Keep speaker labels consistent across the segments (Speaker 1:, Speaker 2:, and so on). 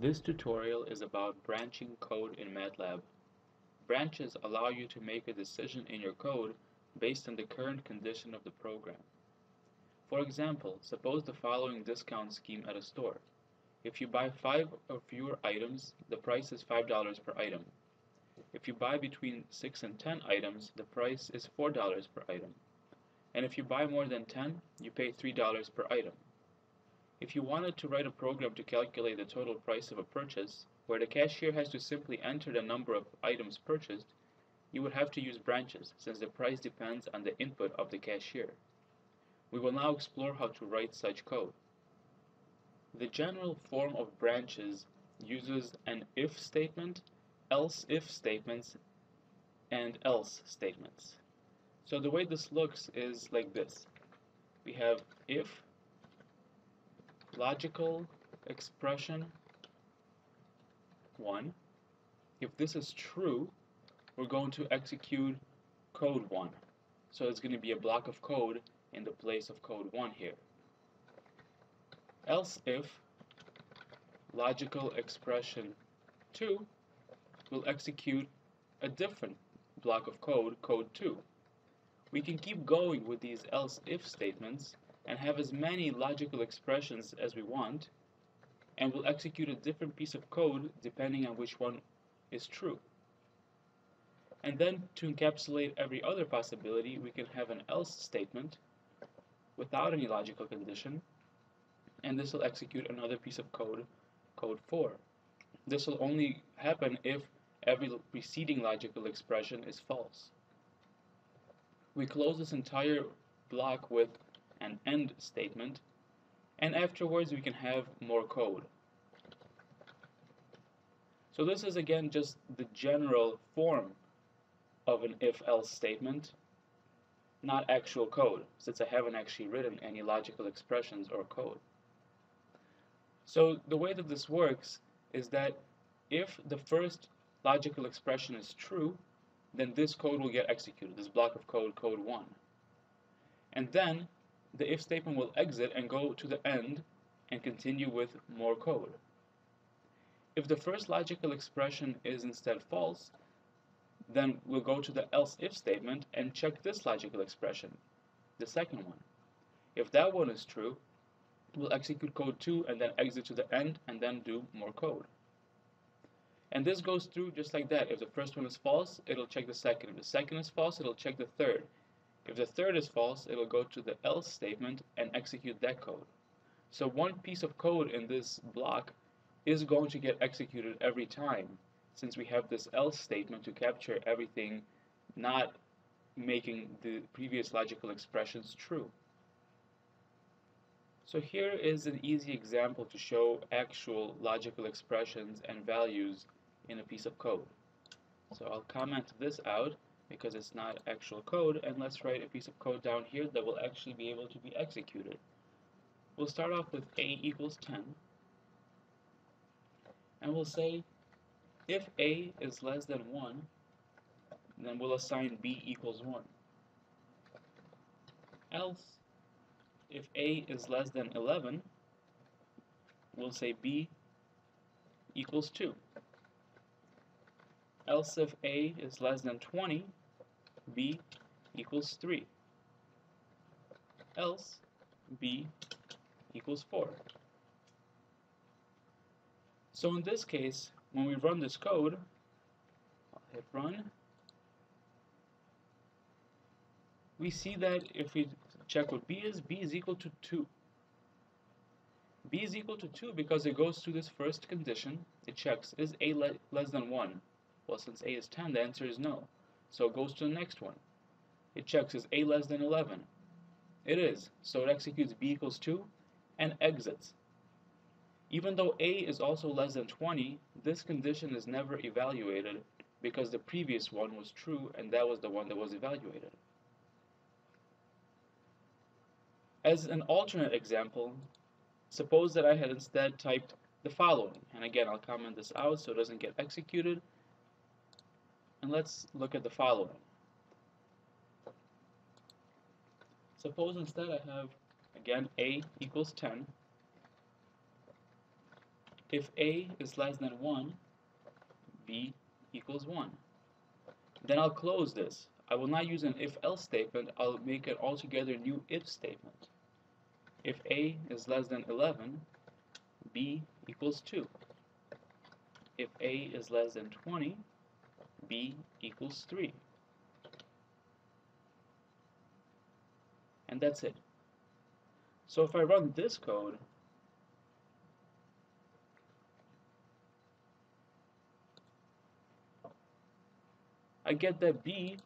Speaker 1: This tutorial is about branching code in MATLAB. Branches allow you to make a decision in your code based on the current condition of the program. For example, suppose the following discount scheme at a store. If you buy 5 or fewer items, the price is $5 per item. If you buy between 6 and 10 items, the price is $4 per item. And if you buy more than 10, you pay $3 per item. If you wanted to write a program to calculate the total price of a purchase, where the cashier has to simply enter the number of items purchased, you would have to use branches, since the price depends on the input of the cashier. We will now explore how to write such code. The general form of branches uses an if statement, else if statements, and else statements. So the way this looks is like this. We have if logical expression 1. If this is true, we're going to execute code 1. So it's going to be a block of code in the place of code 1 here. Else if logical expression 2 will execute a different block of code, code 2. We can keep going with these else if statements and have as many logical expressions as we want, and we'll execute a different piece of code depending on which one is true. And then to encapsulate every other possibility, we can have an else statement without any logical condition, and this will execute another piece of code, code 4. This will only happen if every preceding logical expression is false. We close this entire block with an end statement, and afterwards we can have more code. So this is again just the general form of an if-else statement, not actual code, since I haven't actually written any logical expressions or code. So the way that this works is that if the first logical expression is true, then this code will get executed, this block of code, code 1. And then the if statement will exit and go to the end and continue with more code. If the first logical expression is instead false, then we'll go to the else if statement and check this logical expression, the second one. If that one is true, we'll execute code 2 and then exit to the end and then do more code. And this goes through just like that. If the first one is false, it'll check the second. If the second is false, it'll check the third. If the third is false, it will go to the else statement and execute that code. So one piece of code in this block is going to get executed every time since we have this else statement to capture everything not making the previous logical expressions true. So here is an easy example to show actual logical expressions and values in a piece of code. So I'll comment this out because it's not actual code and let's write a piece of code down here that will actually be able to be executed. We'll start off with a equals 10 and we'll say if a is less than 1 then we'll assign b equals 1 else if a is less than 11 we'll say b equals 2 else if a is less than 20 b equals 3. Else b equals 4. So in this case, when we run this code, I'll hit run, we see that if we check what b is, b is equal to 2. b is equal to 2 because it goes through this first condition. It checks, is a le less than 1? Well, since a is 10, the answer is no. So it goes to the next one. It checks is a less than 11. It is, so it executes b equals 2 and exits. Even though a is also less than 20, this condition is never evaluated because the previous one was true and that was the one that was evaluated. As an alternate example, suppose that I had instead typed the following, and again I'll comment this out so it doesn't get executed, and let's look at the following. Suppose instead I have, again, a equals 10, if a is less than 1, b equals 1. Then I'll close this. I will not use an if-else statement, I'll make an altogether new if statement. If a is less than 11, b equals 2. If a is less than 20, b equals 3. And that's it. So if I run this code, I get that b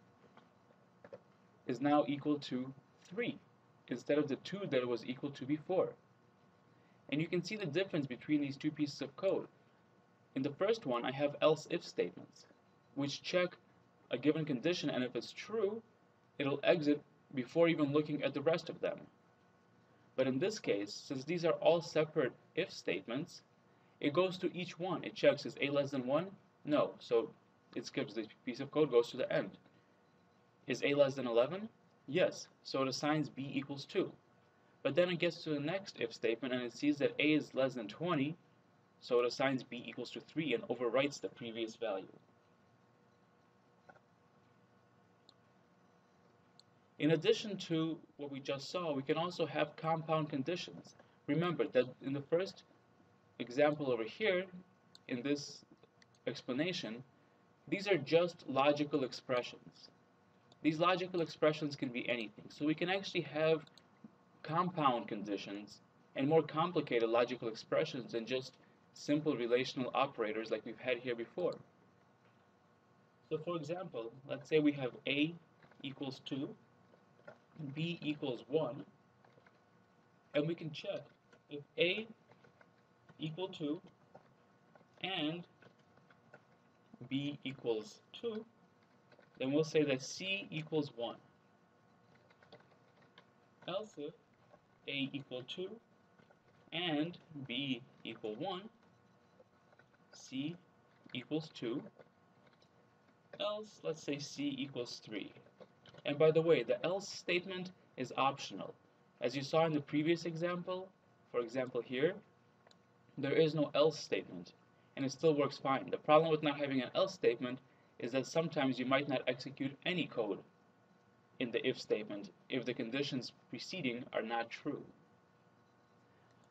Speaker 1: is now equal to 3 instead of the 2 that it was equal to before. And you can see the difference between these two pieces of code. In the first one, I have else if statements, which check a given condition, and if it's true, it'll exit before even looking at the rest of them. But in this case, since these are all separate if statements, it goes to each one. It checks is a less than 1? No. So it skips this piece of code, goes to the end. Is a less than 11? Yes. So it assigns b equals 2. But then it gets to the next if statement and it sees that a is less than 20, so it assigns b equals to 3 and overwrites the previous value. In addition to what we just saw, we can also have compound conditions. Remember that in the first example over here, in this explanation, these are just logical expressions. These logical expressions can be anything. So we can actually have compound conditions and more complicated logical expressions than just simple relational operators like we've had here before. So for example, let's say we have A equals 2 b equals 1, and we can check if a equal to and b equals 2, then we'll say that c equals 1. Else if a equal 2 and b equal 1, c equals 2, else let's say c equals 3. And by the way, the else statement is optional. As you saw in the previous example, for example here, there is no else statement, and it still works fine. The problem with not having an else statement is that sometimes you might not execute any code in the if statement if the conditions preceding are not true.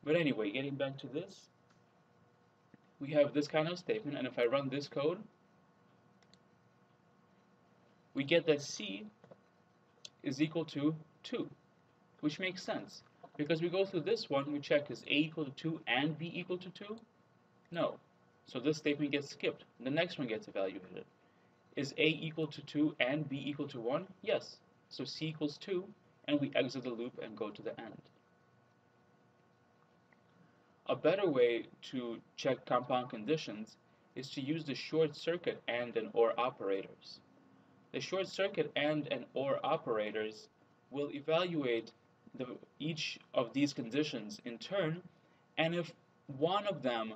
Speaker 1: But anyway, getting back to this, we have this kind of statement, and if I run this code, we get that C is equal to 2, which makes sense. Because we go through this one, we check is a equal to 2 and b equal to 2? No. So this statement gets skipped. The next one gets evaluated. Is a equal to 2 and b equal to 1? Yes. So c equals 2, and we exit the loop and go to the end. A better way to check compound conditions is to use the short circuit AND and OR operators. The short circuit AND and OR operators will evaluate the, each of these conditions in turn, and if one of them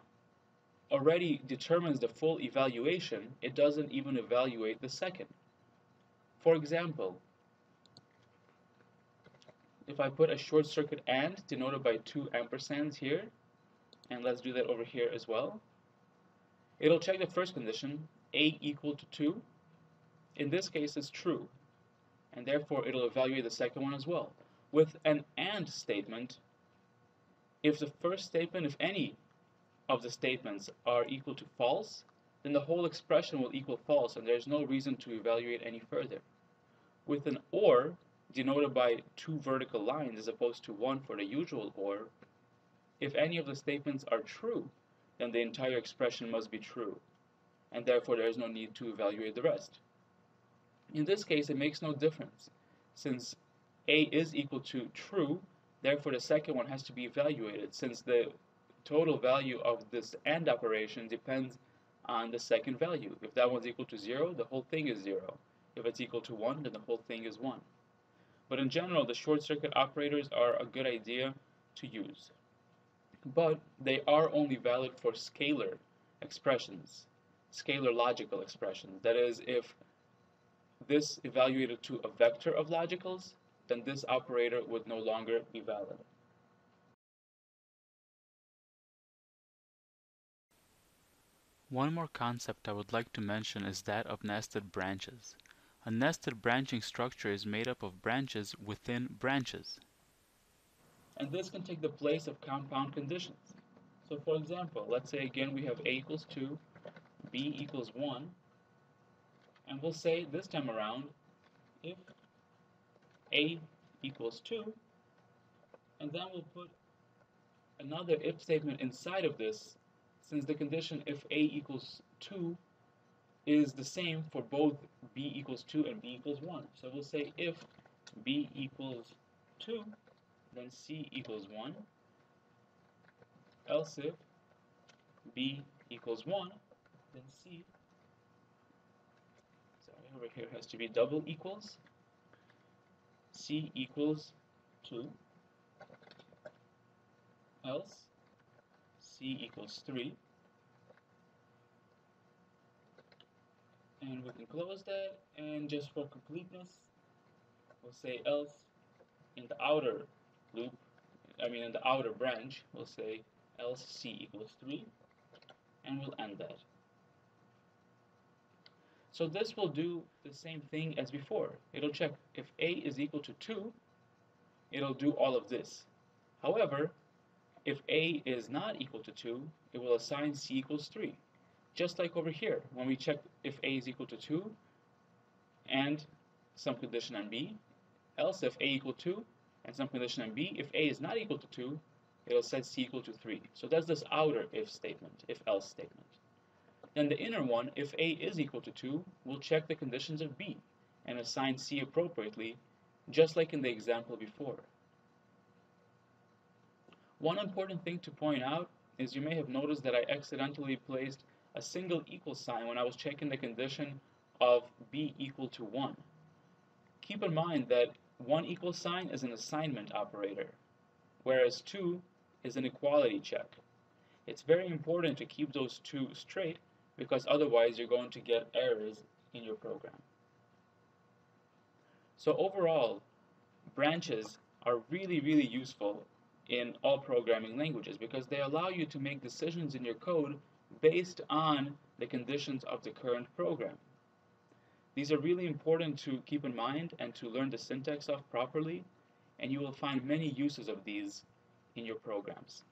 Speaker 1: already determines the full evaluation, it doesn't even evaluate the second. For example, if I put a short circuit AND denoted by two ampersands here, and let's do that over here as well, it'll check the first condition, A equal to 2, in this case it's true, and therefore it'll evaluate the second one as well. With an AND statement, if the first statement, if any of the statements are equal to false, then the whole expression will equal false, and there's no reason to evaluate any further. With an OR, denoted by two vertical lines as opposed to one for the usual OR, if any of the statements are true, then the entire expression must be true, and therefore there is no need to evaluate the rest. In this case, it makes no difference. Since A is equal to true, therefore the second one has to be evaluated since the total value of this AND operation depends on the second value. If that one's equal to 0, the whole thing is 0. If it's equal to 1, then the whole thing is 1. But in general, the short circuit operators are a good idea to use. But they are only valid for scalar expressions, scalar logical expressions. That is, if this evaluated to a vector of logicals, then this operator would no longer be valid. One more concept I would like to mention is that of nested branches. A nested branching structure is made up of branches within branches. And this can take the place of compound conditions. So for example, let's say again we have a equals 2, b equals 1, and we'll say this time around, if a equals 2, and then we'll put another if statement inside of this, since the condition if a equals 2 is the same for both b equals 2 and b equals 1. So we'll say if b equals 2, then c equals 1, else if b equals 1, then c, over here has to be double equals, c equals 2, else c equals 3, and we can close that and just for completeness we'll say else in the outer loop I mean in the outer branch we'll say else c equals 3 and we'll end that so this will do the same thing as before it'll check if a is equal to 2 it'll do all of this however if a is not equal to 2 it will assign c equals 3 just like over here, when we check if a is equal to 2 and some condition on b, else if a equal to 2 and some condition on b, if a is not equal to 2, it'll set c equal to 3. So that's this outer if statement, if else statement. Then the inner one, if a is equal to 2, we'll check the conditions of b and assign c appropriately, just like in the example before. One important thing to point out is you may have noticed that I accidentally placed a single equal sign when I was checking the condition of b equal to 1. Keep in mind that 1 equal sign is an assignment operator, whereas 2 is an equality check. It's very important to keep those two straight because otherwise you're going to get errors in your program. So overall, branches are really, really useful in all programming languages because they allow you to make decisions in your code based on the conditions of the current program. These are really important to keep in mind and to learn the syntax of properly, and you will find many uses of these in your programs.